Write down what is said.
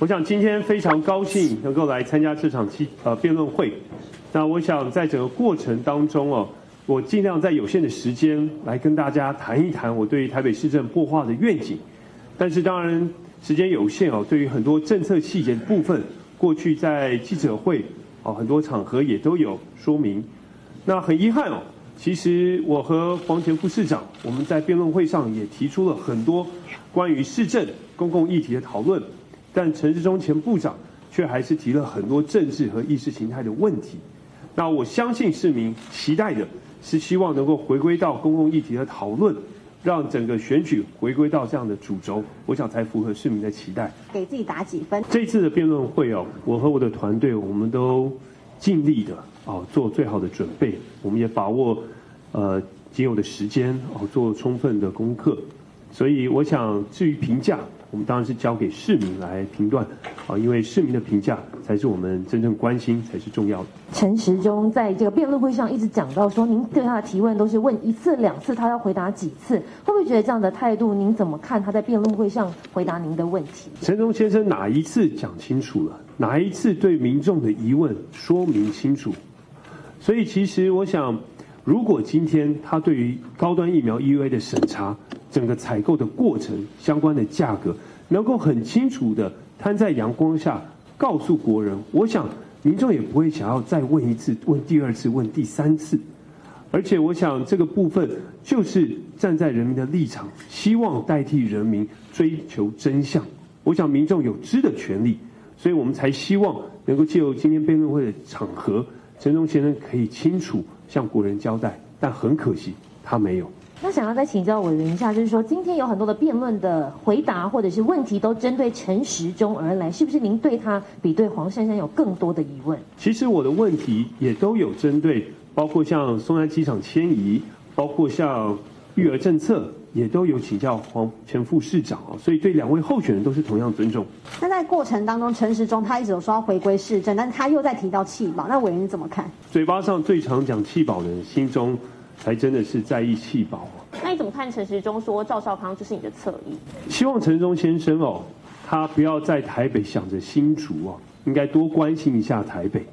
我想今天非常高兴能够来参加这场期呃辩论会。那我想在整个过程当中哦，我尽量在有限的时间来跟大家谈一谈我对于台北市政破化的愿景。但是当然时间有限哦，对于很多政策细节部分，过去在记者会哦很多场合也都有说明。那很遗憾哦，其实我和黄前副市长我们在辩论会上也提出了很多关于市政公共议题的讨论，但陈世忠前部长却还是提了很多政治和意识形态的问题。那我相信市民期待的是希望能够回归到公共议题的讨论，让整个选举回归到这样的主轴，我想才符合市民的期待。给自己打几分？这次的辩论会哦，我和我的团队，我们都尽力的哦做最好的准备，我们也把握呃仅有的时间哦做充分的功课，所以我想至于评价。我们当然是交给市民来评断，啊，因为市民的评价才是我们真正关心，才是重要的。陈时中在这个辩论会上一直讲到说，您对他的提问都是问一次两次，他要回答几次？会不会觉得这样的态度，您怎么看他在辩论会上回答您的问题？陈忠先生哪一次讲清楚了？哪一次对民众的疑问说明清楚？所以其实我想，如果今天他对于高端疫苗 EUA 的审查，整个采购的过程相关的价格，能够很清楚的摊在阳光下告诉国人，我想民众也不会想要再问一次、问第二次、问第三次。而且我想这个部分就是站在人民的立场，希望代替人民追求真相。我想民众有知的权利，所以我们才希望能够借由今天辩论会的场合，陈忠先生可以清楚向国人交代。但很可惜，他没有。那想要再请教委员一下，就是说今天有很多的辩论的回答或者是问题都针对陈时中而来，是不是您对他比对黄珊珊有更多的疑问？其实我的问题也都有针对，包括像松山机场迁移，包括像育儿政策，也都有请教黄前副市长啊，所以对两位候选人都是同样尊重。那在过程当中，陈时中他一直有说要回归市政，但是他又在提到弃保，那委员怎么看？嘴巴上最常讲弃保的人，心中。才真的是在意气保。那你怎么看陈时中说赵少康就是你的侧翼？希望陈中先生哦，他不要在台北想着新竹哦，应该多关心一下台北。